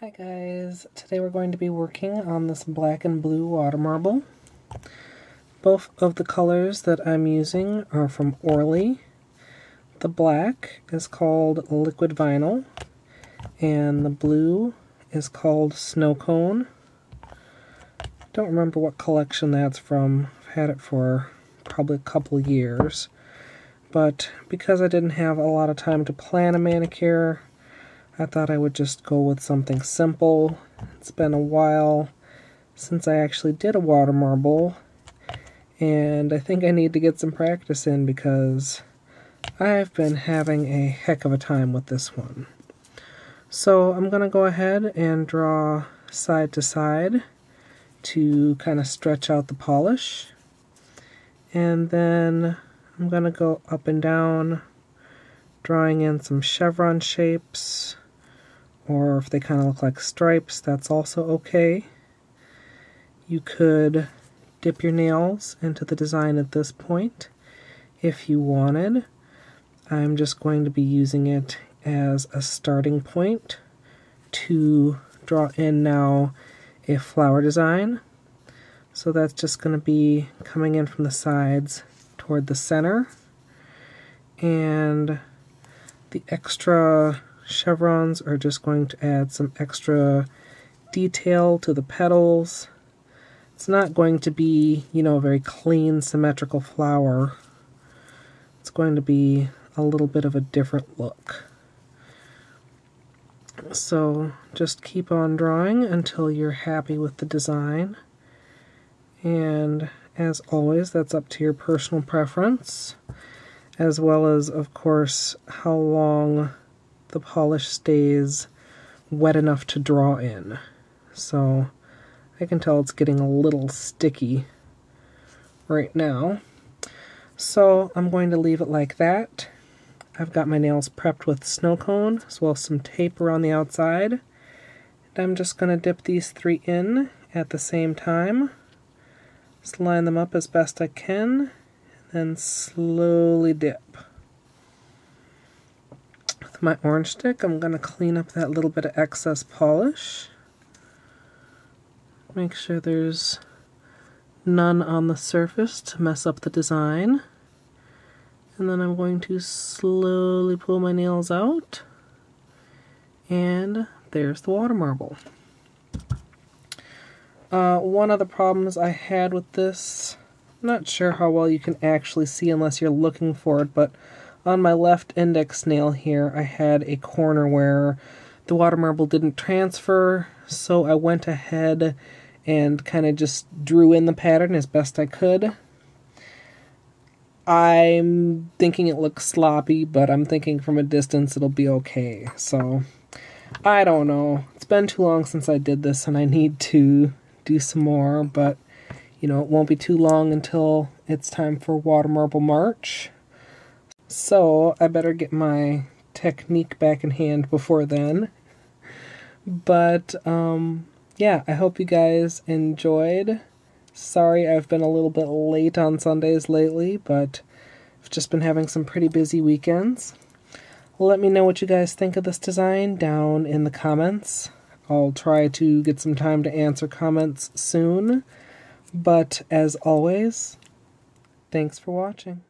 Hi guys, today we're going to be working on this black and blue water marble. Both of the colors that I'm using are from Orly. The black is called Liquid Vinyl and the blue is called Snowcone. Don't remember what collection that's from. I've had it for probably a couple years. But because I didn't have a lot of time to plan a manicure, I thought I would just go with something simple. It's been a while since I actually did a water marble, and I think I need to get some practice in because I've been having a heck of a time with this one. So I'm going to go ahead and draw side to side to kind of stretch out the polish. And then I'm going to go up and down, drawing in some chevron shapes or if they kind of look like stripes, that's also okay. You could dip your nails into the design at this point if you wanted. I'm just going to be using it as a starting point to draw in now a flower design. So that's just going to be coming in from the sides toward the center. And the extra chevrons are just going to add some extra detail to the petals. It's not going to be, you know, a very clean, symmetrical flower. It's going to be a little bit of a different look. So just keep on drawing until you're happy with the design. And as always, that's up to your personal preference, as well as, of course, how long the polish stays wet enough to draw in. So I can tell it's getting a little sticky right now. So I'm going to leave it like that. I've got my nails prepped with Snowcone as well as some tape around the outside. And I'm just going to dip these three in at the same time. Just line them up as best I can, and then slowly dip with my orange stick, I'm going to clean up that little bit of excess polish. Make sure there's none on the surface to mess up the design. And then I'm going to slowly pull my nails out. And there's the water marble. Uh, one of the problems I had with this, not sure how well you can actually see unless you're looking for it, but on my left index nail here, I had a corner where the water marble didn't transfer, so I went ahead and kind of just drew in the pattern as best I could. I'm thinking it looks sloppy, but I'm thinking from a distance it'll be okay. So, I don't know. It's been too long since I did this and I need to do some more, but you know, it won't be too long until it's time for Water Marble March. So I better get my technique back in hand before then. But um, yeah, I hope you guys enjoyed. Sorry I've been a little bit late on Sundays lately, but I've just been having some pretty busy weekends. Let me know what you guys think of this design down in the comments. I'll try to get some time to answer comments soon. But as always, thanks for watching.